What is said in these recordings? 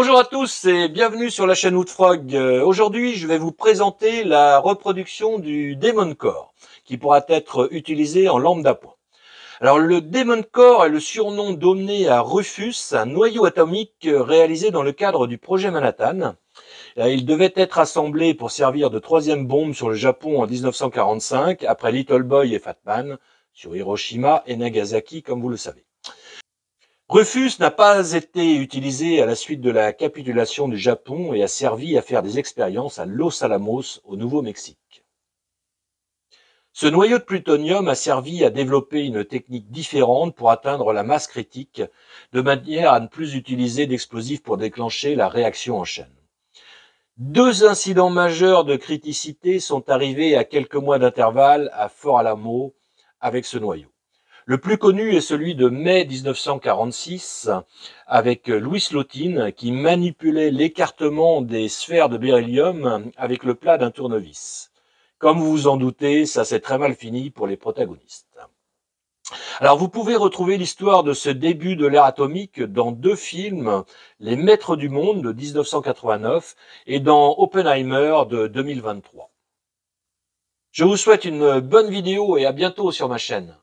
Bonjour à tous et bienvenue sur la chaîne Woodfrog. Euh, Aujourd'hui, je vais vous présenter la reproduction du Demon Core, qui pourra être utilisé en lampe d'appoint. Alors, le Demon Core est le surnom donné à Rufus, un noyau atomique réalisé dans le cadre du projet Manhattan. Euh, Il devait être assemblé pour servir de troisième bombe sur le Japon en 1945, après Little Boy et Fat Man, sur Hiroshima et Nagasaki, comme vous le savez. Rufus n'a pas été utilisé à la suite de la capitulation du Japon et a servi à faire des expériences à Los Alamos, au Nouveau-Mexique. Ce noyau de plutonium a servi à développer une technique différente pour atteindre la masse critique, de manière à ne plus utiliser d'explosifs pour déclencher la réaction en chaîne. Deux incidents majeurs de criticité sont arrivés à quelques mois d'intervalle à Fort Alamo avec ce noyau. Le plus connu est celui de mai 1946 avec Louis Slotin qui manipulait l'écartement des sphères de beryllium avec le plat d'un tournevis. Comme vous vous en doutez, ça s'est très mal fini pour les protagonistes. Alors vous pouvez retrouver l'histoire de ce début de l'ère atomique dans deux films, Les Maîtres du Monde de 1989 et dans Oppenheimer de 2023. Je vous souhaite une bonne vidéo et à bientôt sur ma chaîne.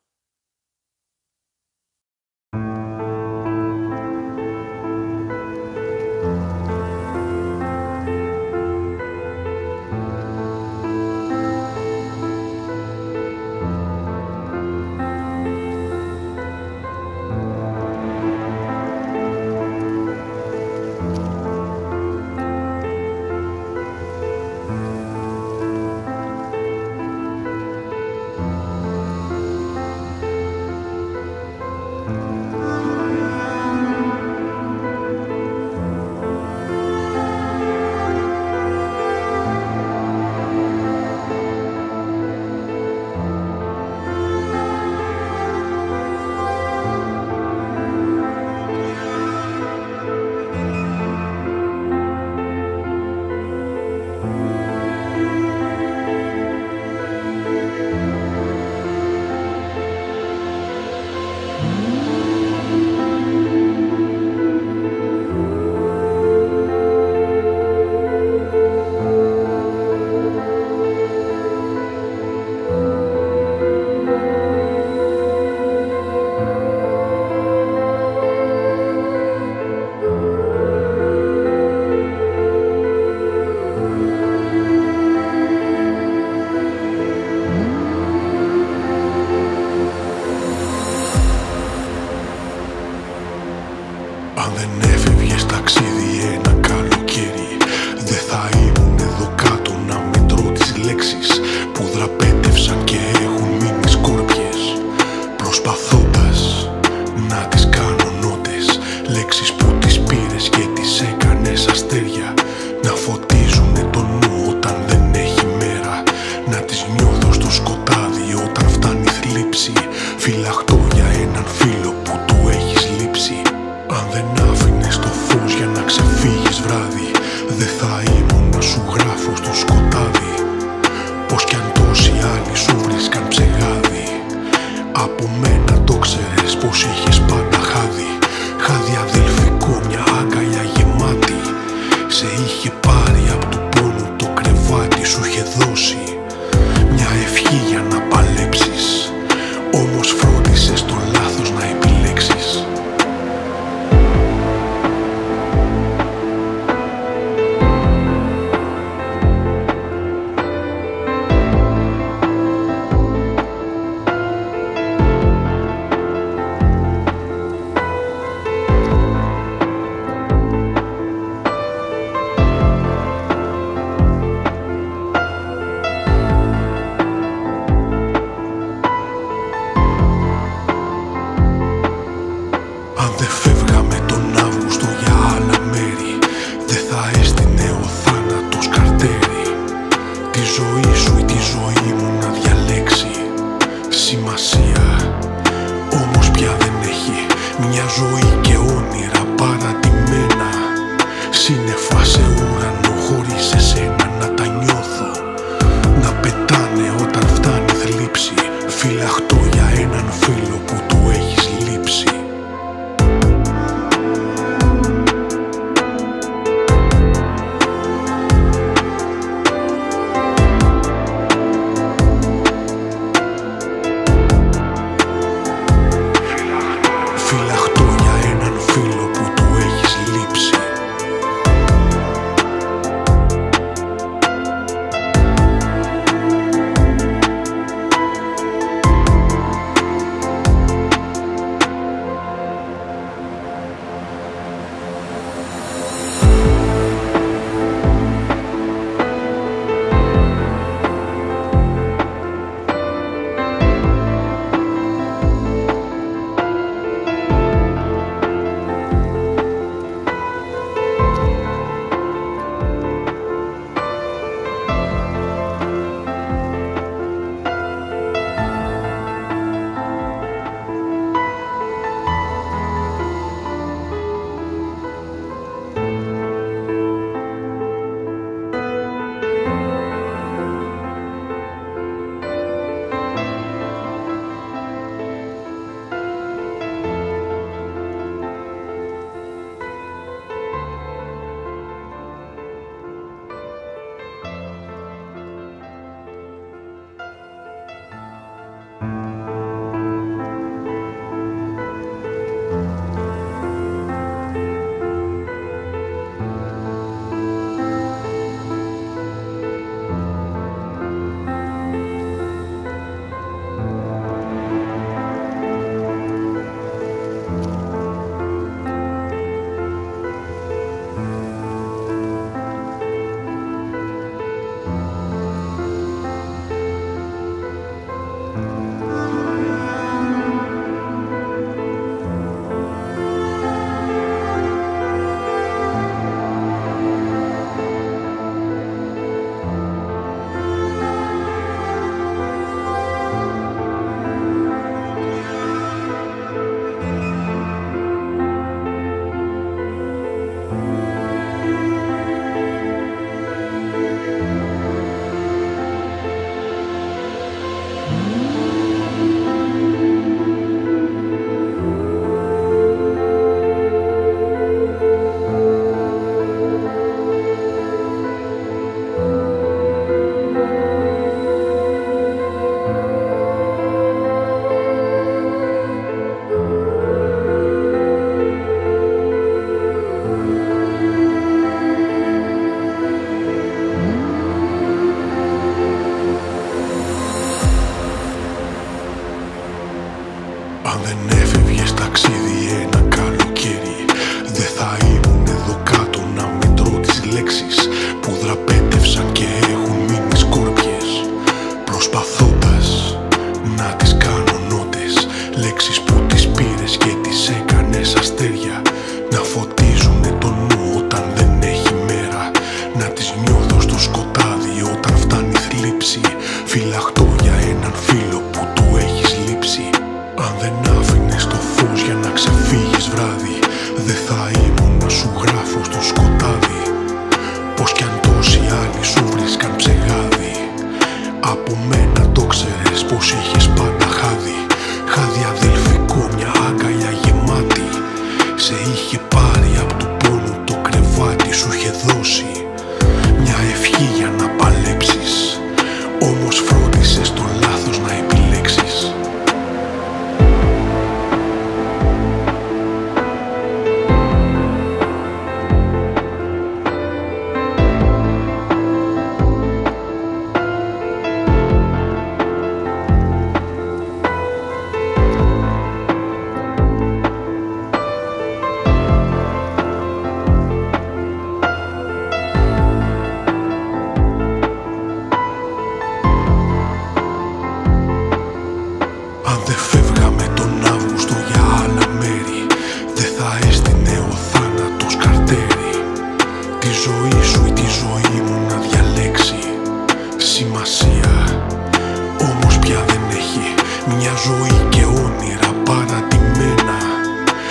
Μια ζωή και όνειρα παρατημένα.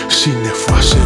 Σύννεφα σε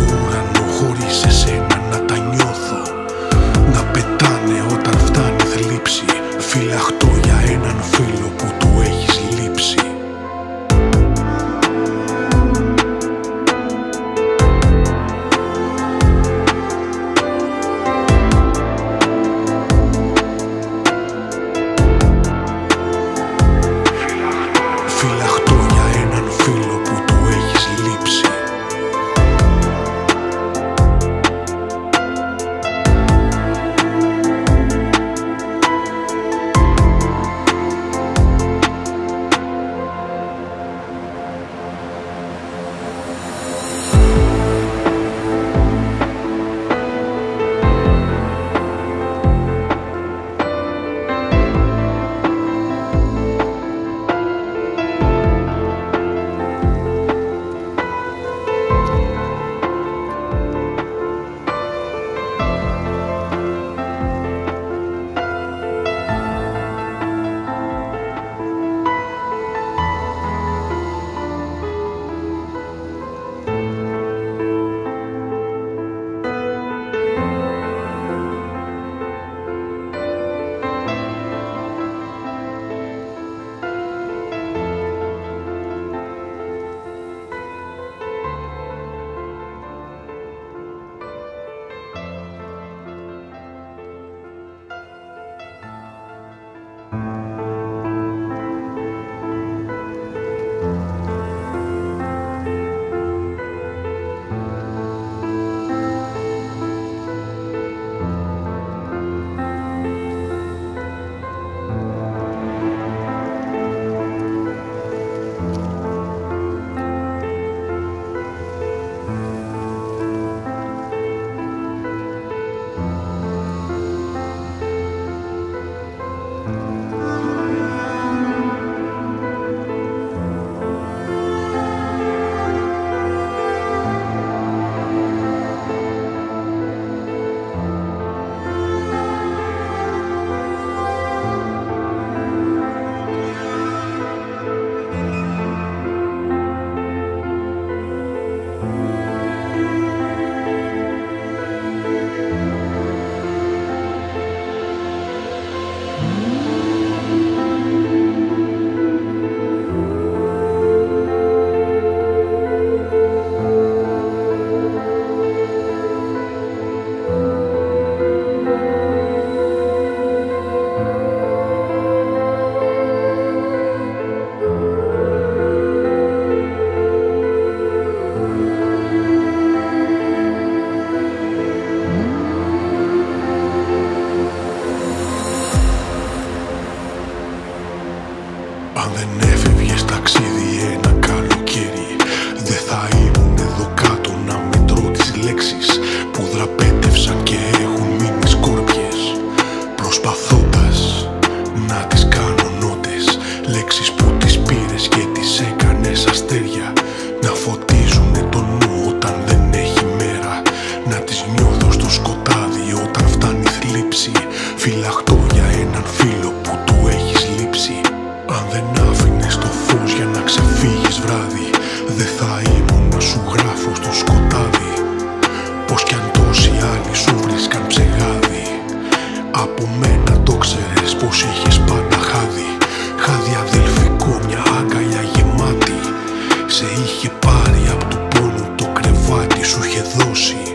από μένα. Το ξέρεις πως είχες πάντα χάδι Χάδι αδελφικό μια αγκαλιά γεμάτη. Σε είχε πάρει από το πόνου το κρεβάτι σου είχε δώσει.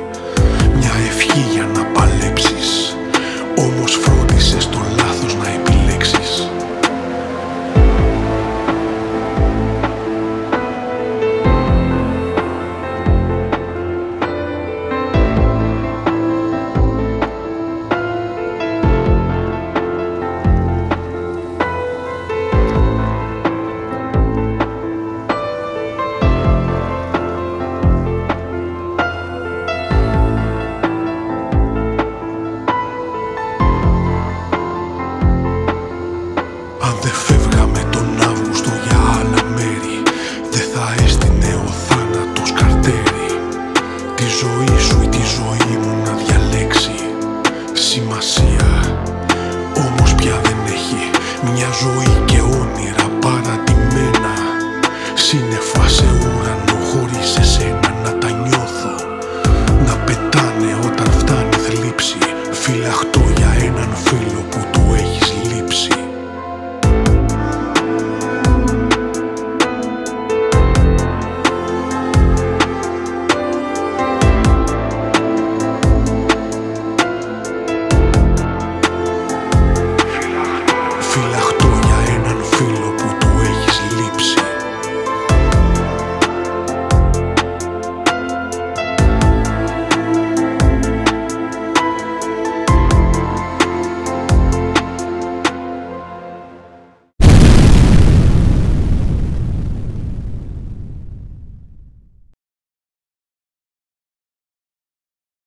jouir